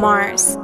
Mars.